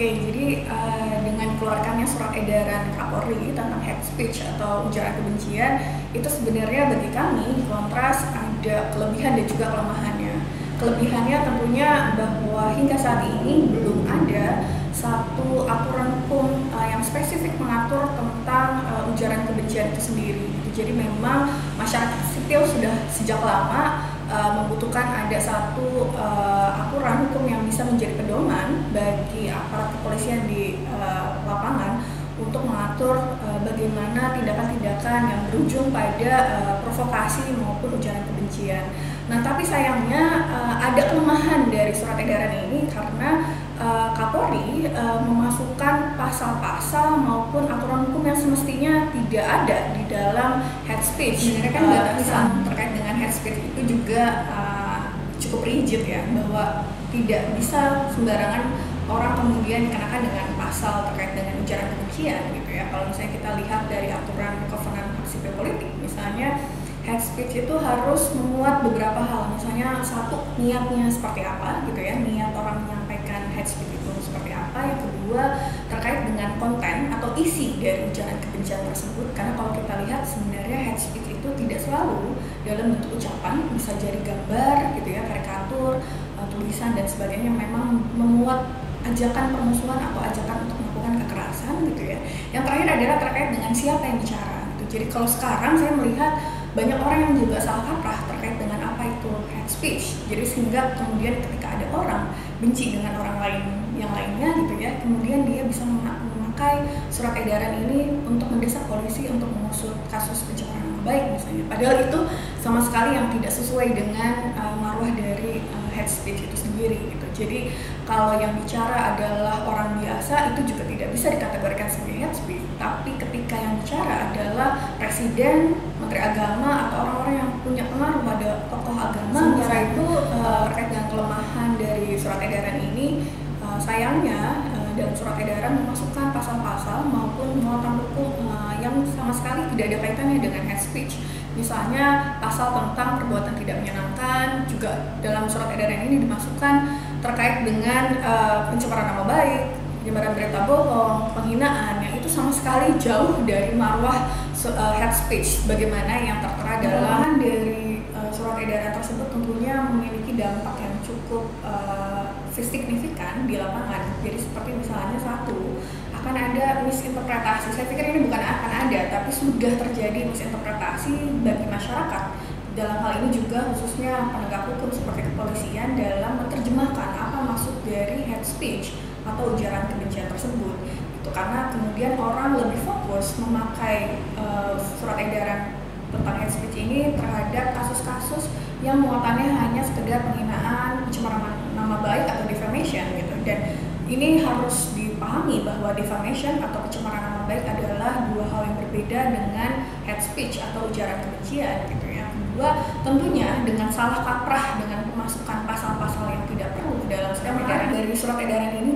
Oke, jadi uh, dengan keluarkannya surat edaran Kapolri tentang hate speech atau ujaran kebencian itu sebenarnya bagi kami di Kontras ada kelebihan dan juga kelemahannya. Kelebihannya tentunya bahwa hingga saat ini belum ada satu aturan hukum uh, yang spesifik mengatur tentang uh, ujaran kebencian itu sendiri. Jadi memang masyarakat sipil sudah sejak lama uh, membutuhkan ada satu uh, aturan hukum yang bisa menjadi pedoman bagi aparat kepolisian di uh, lapangan untuk mengatur uh, bagaimana tindakan-tindakan yang berujung pada uh, provokasi maupun ujaran kebencian. Nah, tapi sayangnya uh, ada kelemahan dari surat edaran ini karena uh, Kapolri uh, memasukkan pasal-pasal maupun aturan hukum yang semestinya tidak ada di dalam head speech. Sebenarnya kan batasan uh, terkait dengan head speech itu juga uh, cukup rigid ya bahwa tidak bisa sembarangan orang kemudian dikenakan dengan pasal terkait dengan ujaran kebencian gitu ya. Kalau misalnya kita lihat dari aturan kovenan hak sipil politik, misalnya head speech itu harus memuat beberapa hal. Misalnya satu niatnya seperti apa gitu ya, niat orang menyampaikan head speech itu seperti apa. Yang kedua terkait dengan konten atau isi dari ujaran kebencian tersebut. Karena kalau kita lihat sebenarnya head speech itu tidak selalu dalam bentuk ucapan, bisa jadi gambar gitu ya, karikatur, eh, tulisan dan sebagainya memang memuat ajakan permusuhan atau ajakan untuk melakukan kekerasan gitu ya. Yang terakhir adalah terkait dengan siapa yang bicara gitu. Jadi kalau sekarang saya melihat banyak orang yang juga salah kaprah terkait dengan hate speech. Jadi sehingga kemudian ketika ada orang benci dengan orang lain yang lainnya gitu ya, kemudian dia bisa memakai surat edaran ini untuk mendesak polisi untuk mengusut kasus pencemaran nama baik misalnya. Padahal itu sama sekali yang tidak sesuai dengan uh, marwah dari uh, hate speech itu sendiri gitu. Jadi kalau yang bicara adalah orang biasa itu juga tidak bisa dikategorikan sebagai hate speech. Tapi ketika yang bicara adalah presiden, menteri agama atau orang-orang yang punya pengaruh pada tokoh agama, edaran ini uh, sayangnya uh, dalam surat edaran memasukkan pasal-pasal maupun muatan hukum uh, yang sama sekali tidak ada kaitannya dengan hate speech. Misalnya pasal tentang perbuatan tidak menyenangkan juga dalam surat edaran ini dimasukkan terkait dengan uh, pencemaran nama baik, penyebaran berita bohong, penghinaan. Yang itu sama sekali jauh dari marwah uh, head speech. Bagaimana yang tertera dalam dari uh, surat edaran tersebut tentunya memiliki dampak yang cukup uh, signifikan di lapangan. Jadi seperti misalnya satu akan ada misinterpretasi. Saya pikir ini bukan akan ada, tapi sudah terjadi misinterpretasi bagi masyarakat. Dalam hal ini juga khususnya penegak hukum seperti kepolisian dalam menerjemahkan apa maksud dari hate speech atau ujaran kebencian tersebut. Itu karena kemudian orang lebih fokus memakai uh, surat edaran tentang hate speech ini terhadap kasus-kasus yang muatannya hanya sekedar penghinaan, pencemaran nama baik atau defamation gitu. Dan ini harus dipahami bahwa defamation atau pencemaran nama baik adalah dua hal yang berbeda dengan hate speech atau ujaran kebencian gitu ya. Kedua, tentunya dengan salah kaprah dengan pemasukan pasal-pasal yang tidak perlu dalam surat edaran dari surat edaran ini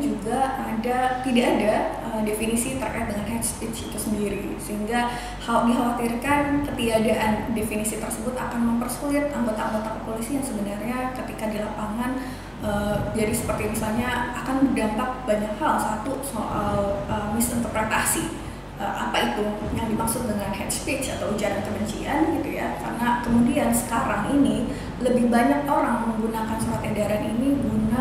ada tidak ada uh, definisi terkait dengan hate speech itu sendiri. Sehingga hal dikhawatirkan ketiadaan definisi tersebut akan mempersulit anggota-anggota kepolisian sebenarnya ketika di lapangan Uh, jadi seperti misalnya akan berdampak banyak hal. Satu soal uh, misinterpretasi uh, apa itu yang dimaksud dengan hate speech atau ujaran kebencian gitu ya. Karena kemudian sekarang ini lebih banyak orang menggunakan surat edaran ini guna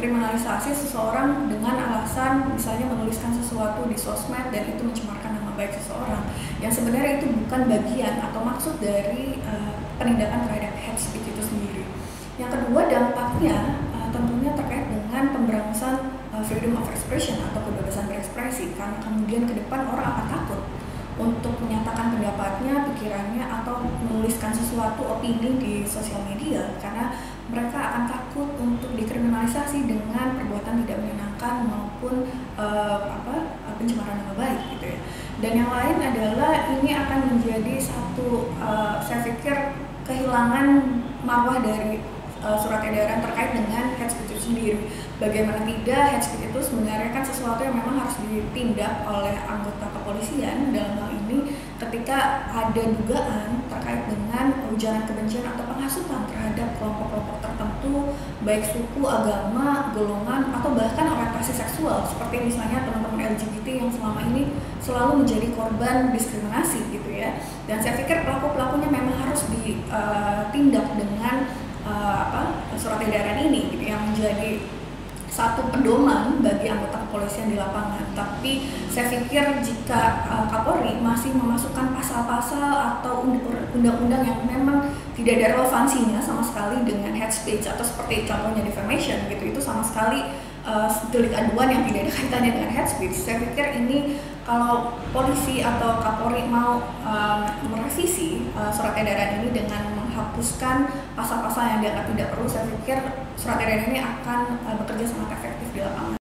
mengkriminalisasi seseorang dengan alasan misalnya menuliskan sesuatu di sosmed dan itu mencemarkan nama baik seseorang. Yang sebenarnya itu bukan bagian atau maksud dari uh, penindakan terhadap hate speech itu sendiri. Yang kedua dampaknya uh, tentunya terkait dengan pemberantasan uh, freedom of expression atau kebebasan berekspresi. Karena kemudian ke depan orang akan takut untuk menyatakan pendapatnya, pikirannya atau menuliskan sesuatu opini di sosial media. Karena mereka akan takut untuk dikriminalisasi dengan perbuatan tidak menyenangkan maupun uh, apa pencemaran nama baik gitu ya. Dan yang lain adalah ini akan menjadi satu uh, saya pikir kehilangan marwah dari uh, surat edaran terkait dengan head speech itu sendiri. Bagaimana tidak head speech itu sebenarnya kan sesuatu yang memang harus ditindak oleh anggota kepolisian dalam hal ini ketika ada dugaan terkait dengan ujaran kebencian atau penghasutan terhadap kelompok-kelompok tertentu baik suku, agama, golongan atau bahkan orientasi seksual seperti misalnya teman-teman LGBT yang selama ini selalu menjadi korban diskriminasi gitu ya dan saya pikir pelaku-pelakunya memang harus ditindak uh, dengan uh, apa surat edaran ini gitu yang menjadi satu pedoman bagi anggota kepolisian di lapangan. Tapi saya pikir jika uh, Kapolri masih memasukkan pasal-pasal atau undang-undang yang memang tidak ada relevansinya sama sekali dengan head speech atau seperti contohnya defamation gitu, itu sama sekali delik aduan yang tidak ada kaitannya dengan head speech. Saya pikir ini kalau polisi atau Kapolri mau uh, merevisi uh, surat edaran ini dengan menghapuskan pasal-pasal yang dianggap tidak perlu, saya pikir surat edaran ini akan uh, bekerja sangat efektif di lapangan.